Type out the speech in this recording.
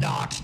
not